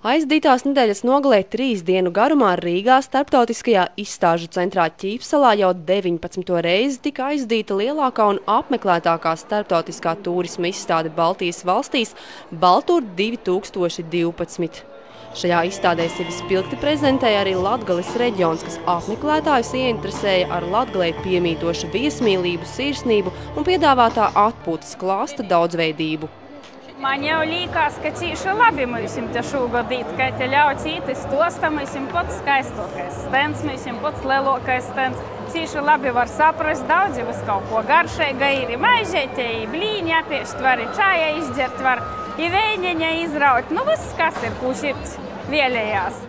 Aizdītās nedēļas nogalē trīs dienu garumā Rīgā starptautiskajā izstāžu centrā Ķīpsalā jau 19. reizi tika aizdīta lielākā un apmeklētākā starptautiskā turisma izstāde Baltijas valstīs Baltur 2012. Šajā izstādē sevi spilgti prezentēja arī Latgales reģions, kas apmeklētājus ieinteresēja ar Latgalē piemītošu viesmīlību, sirsnību un piedāvātā atpūtas klāsta daudzveidību. Man jau liekas, ka cīši labi mums te šogad ir, ka te ļauj citi stosta, mums pats skaistākais stends, mums pats lielākais stends. Cīši labi var saprast, daudzi vis kaut ko garšīga ir, maižētie, blīņi apiešt var, čāja izdzert var, i vēņiņa izraut, nu viss, kas ir, ko sirds vēlējās.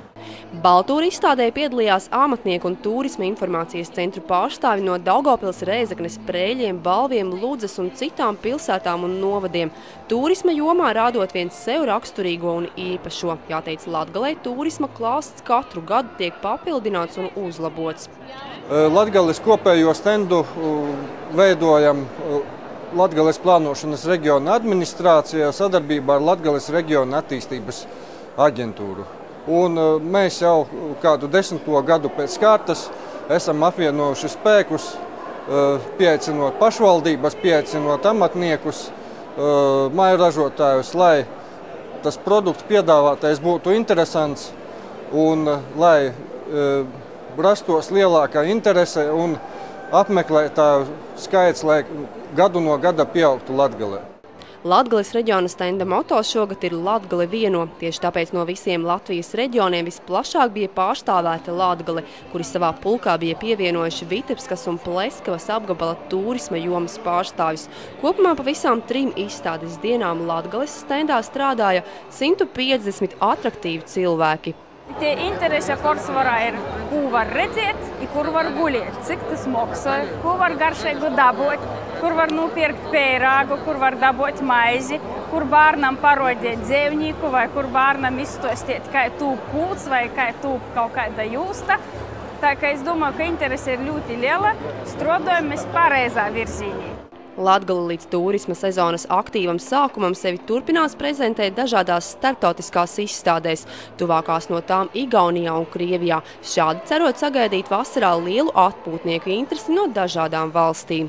Baltūra izstādē piedalījās amatnieku un turisma informācijas centru pārstāvi no Daugavpils, Rēzeknes, Prēļiem, Balviem, Ludzes un citām pilsētām un novadiem. Turisma jomā rādot viens sev raksturīgo un īpašo. Jāteic, Latgalē turisma klāsts katru gadu tiek papildināts un uzlabots. Latgales kopējo stendu veidojam Latgales plānošanas reģiona administrācijā sadarbībā ar Latgales reģiona attīstības aģentūru. Un e, mēs jau kādu desmito gadu pēc kārtas esam apvienojuši spēkus, e, pieaicinot pašvaldības, pieaicinot amatniekus, e, māju ražotājus, lai tas produkts piedāvātais būtu interesants un lai rastos lielākā interese un apmeklētāju skaits, lai gadu no gada pieaugtu Latgalē. Latgales reģiona stenda moto šogad ir Latgale vieno. Tieši tāpēc no visiem Latvijas reģioniem visplašāk bija pārstāvēta Latgale, kuri savā pulkā bija pievienojuši Vitebskas un Pleskavas apgabala turisma jomas pārstāvis. Kopumā pa visām trim izstādes dienām Latgales stendā strādāja 150 atraktīvi cilvēki. Tie interese pārsvarā ir, ko var redzēt, kur var gulēt, cik tas maksā, ko var garšīgu dabūt, kur var nopirkt pērāgu, kur var dabūt maizi, kur bērnam parodēt dzīvnieku, vai kur bērnam izstostīt, kā tūp pūts vai kā tūp kaut kāda jūsta. Tā kā es domāju, ka interese ir ļoti liela, strādājam mēs pareizā virzienī. Latgala līdz turisma sezonas aktīvam sākumam sevi turpinās prezentēt dažādās starptautiskās izstādēs, tuvākās no tām Igaunijā un Krievijā. Šādi cerot sagaidīt vasarā lielu atpūtnieku interesi no dažādām valstīm.